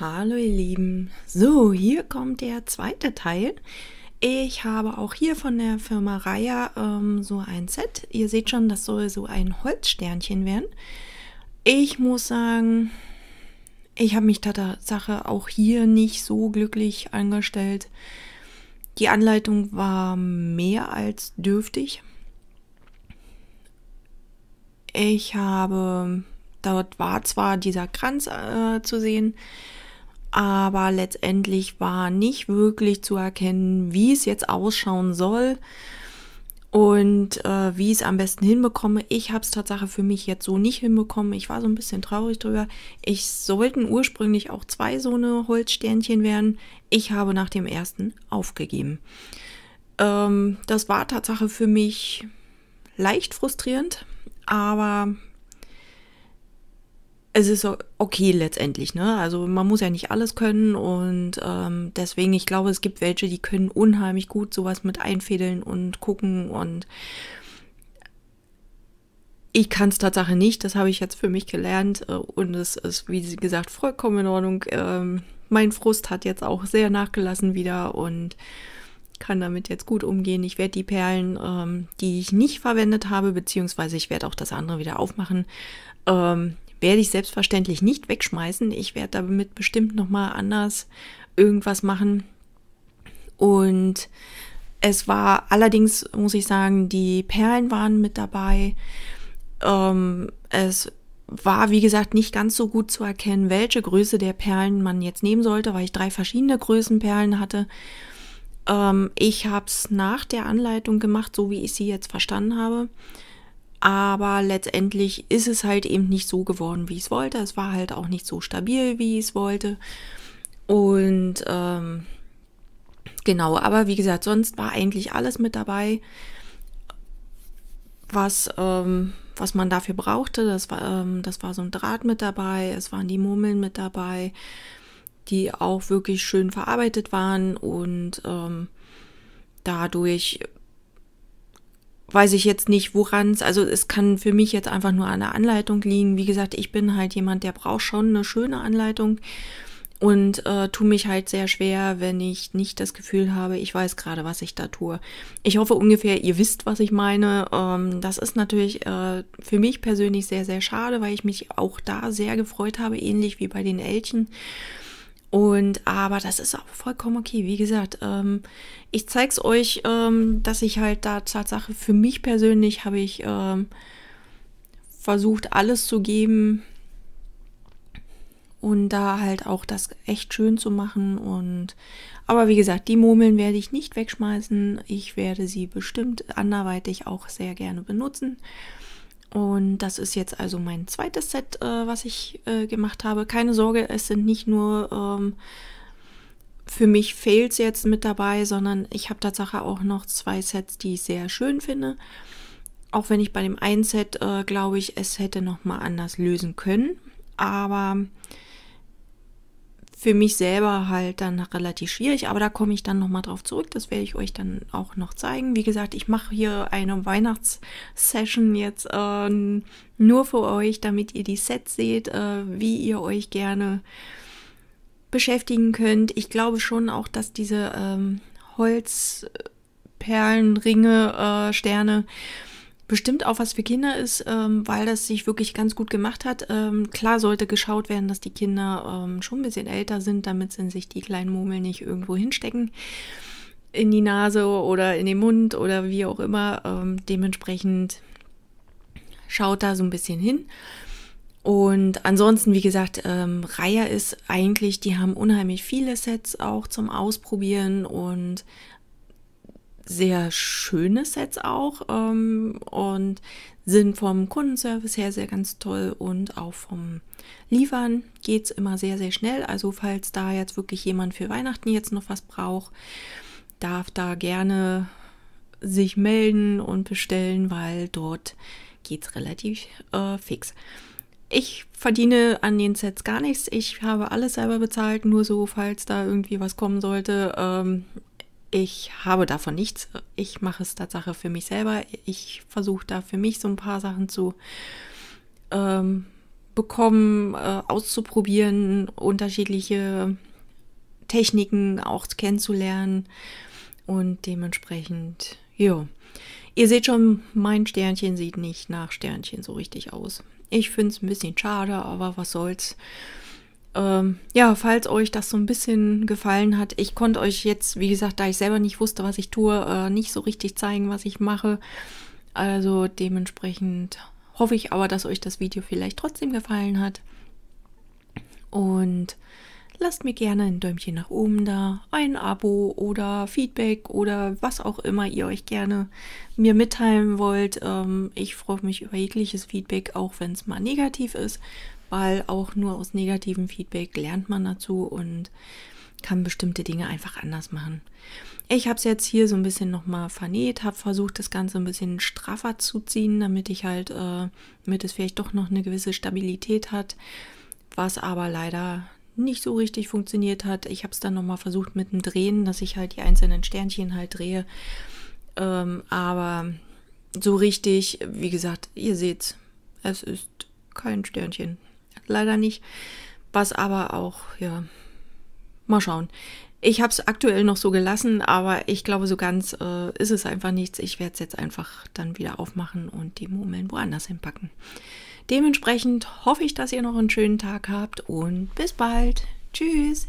Hallo ihr Lieben. So, hier kommt der zweite Teil. Ich habe auch hier von der Firma Raya ähm, so ein Set. Ihr seht schon, das soll so ein Holzsternchen werden. Ich muss sagen, ich habe mich Tatsache auch hier nicht so glücklich angestellt. Die Anleitung war mehr als dürftig. Ich habe, dort war zwar dieser Kranz äh, zu sehen, aber letztendlich war nicht wirklich zu erkennen, wie es jetzt ausschauen soll und äh, wie ich es am besten hinbekomme. Ich habe es tatsächlich für mich jetzt so nicht hinbekommen. Ich war so ein bisschen traurig drüber. Ich sollten ursprünglich auch zwei so eine Holzsternchen werden. Ich habe nach dem ersten aufgegeben. Ähm, das war tatsächlich für mich leicht frustrierend, aber es ist okay letztendlich, ne? Also man muss ja nicht alles können und ähm, deswegen, ich glaube, es gibt welche, die können unheimlich gut sowas mit einfädeln und gucken und ich kann es tatsächlich nicht, das habe ich jetzt für mich gelernt äh, und es ist, wie gesagt, vollkommen in Ordnung. Ähm, mein Frust hat jetzt auch sehr nachgelassen wieder und kann damit jetzt gut umgehen. Ich werde die Perlen, ähm, die ich nicht verwendet habe, beziehungsweise ich werde auch das andere wieder aufmachen, ähm, werde ich selbstverständlich nicht wegschmeißen. Ich werde damit bestimmt nochmal anders irgendwas machen. Und es war allerdings, muss ich sagen, die Perlen waren mit dabei. Ähm, es war, wie gesagt, nicht ganz so gut zu erkennen, welche Größe der Perlen man jetzt nehmen sollte, weil ich drei verschiedene Größen Perlen hatte. Ähm, ich habe es nach der Anleitung gemacht, so wie ich sie jetzt verstanden habe. Aber letztendlich ist es halt eben nicht so geworden, wie ich es wollte. Es war halt auch nicht so stabil, wie ich es wollte. Und ähm, genau, aber wie gesagt, sonst war eigentlich alles mit dabei, was, ähm, was man dafür brauchte. Das war, ähm, das war so ein Draht mit dabei, es waren die Murmeln mit dabei, die auch wirklich schön verarbeitet waren und ähm, dadurch weiß ich jetzt nicht, woran es, also es kann für mich jetzt einfach nur an der Anleitung liegen. Wie gesagt, ich bin halt jemand, der braucht schon eine schöne Anleitung und äh, tue mich halt sehr schwer, wenn ich nicht das Gefühl habe, ich weiß gerade, was ich da tue. Ich hoffe ungefähr, ihr wisst, was ich meine. Ähm, das ist natürlich äh, für mich persönlich sehr, sehr schade, weil ich mich auch da sehr gefreut habe, ähnlich wie bei den Elchen. Und aber das ist auch vollkommen okay. Wie gesagt, ähm, ich zeige es euch, ähm, dass ich halt da Tatsache für mich persönlich habe ich ähm, versucht, alles zu geben und da halt auch das echt schön zu machen. Und aber wie gesagt, die Murmeln werde ich nicht wegschmeißen. Ich werde sie bestimmt anderweitig auch sehr gerne benutzen. Und das ist jetzt also mein zweites Set, äh, was ich äh, gemacht habe. Keine Sorge, es sind nicht nur ähm, für mich Fails jetzt mit dabei, sondern ich habe tatsächlich auch noch zwei Sets, die ich sehr schön finde. Auch wenn ich bei dem einen Set äh, glaube ich, es hätte noch mal anders lösen können. Aber für mich selber halt dann relativ schwierig, aber da komme ich dann nochmal drauf zurück. Das werde ich euch dann auch noch zeigen. Wie gesagt, ich mache hier eine Weihnachtssession jetzt äh, nur für euch, damit ihr die Sets seht, äh, wie ihr euch gerne beschäftigen könnt. Ich glaube schon auch, dass diese ähm, Holzperlenringe, äh, Sterne bestimmt auch was für Kinder ist, ähm, weil das sich wirklich ganz gut gemacht hat. Ähm, klar sollte geschaut werden, dass die Kinder ähm, schon ein bisschen älter sind, damit sie sich die kleinen Murmeln nicht irgendwo hinstecken in die Nase oder in den Mund oder wie auch immer. Ähm, dementsprechend schaut da so ein bisschen hin. Und ansonsten, wie gesagt, ähm, Reihe ist eigentlich, die haben unheimlich viele Sets auch zum Ausprobieren und sehr schöne Sets auch ähm, und sind vom Kundenservice her sehr ganz toll und auch vom Liefern geht es immer sehr, sehr schnell. Also falls da jetzt wirklich jemand für Weihnachten jetzt noch was braucht, darf da gerne sich melden und bestellen, weil dort geht es relativ äh, fix. Ich verdiene an den Sets gar nichts. Ich habe alles selber bezahlt, nur so, falls da irgendwie was kommen sollte. Ähm, ich habe davon nichts. Ich mache es Tatsache für mich selber. Ich versuche da für mich so ein paar Sachen zu ähm, bekommen, äh, auszuprobieren, unterschiedliche Techniken auch kennenzulernen. Und dementsprechend, ja. Ihr seht schon, mein Sternchen sieht nicht nach Sternchen so richtig aus. Ich finde es ein bisschen schade, aber was soll's. Ähm, ja, falls euch das so ein bisschen gefallen hat, ich konnte euch jetzt, wie gesagt, da ich selber nicht wusste, was ich tue, äh, nicht so richtig zeigen, was ich mache. Also dementsprechend hoffe ich aber, dass euch das Video vielleicht trotzdem gefallen hat. Und lasst mir gerne ein Däumchen nach oben da, ein Abo oder Feedback oder was auch immer ihr euch gerne mir mitteilen wollt. Ähm, ich freue mich über jegliches Feedback, auch wenn es mal negativ ist, weil auch nur aus negativem Feedback lernt man dazu und kann bestimmte Dinge einfach anders machen. Ich habe es jetzt hier so ein bisschen nochmal vernäht, habe versucht, das Ganze ein bisschen straffer zu ziehen, damit ich halt, äh, damit es vielleicht doch noch eine gewisse Stabilität hat, was aber leider nicht so richtig funktioniert hat. Ich habe es dann nochmal versucht mit dem Drehen, dass ich halt die einzelnen Sternchen halt drehe. Ähm, aber so richtig, wie gesagt, ihr seht, es ist kein Sternchen. Leider nicht. Was aber auch, ja, mal schauen. Ich habe es aktuell noch so gelassen, aber ich glaube, so ganz äh, ist es einfach nichts. Ich werde es jetzt einfach dann wieder aufmachen und die Murmeln woanders hinpacken. Dementsprechend hoffe ich, dass ihr noch einen schönen Tag habt und bis bald. Tschüss.